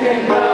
King.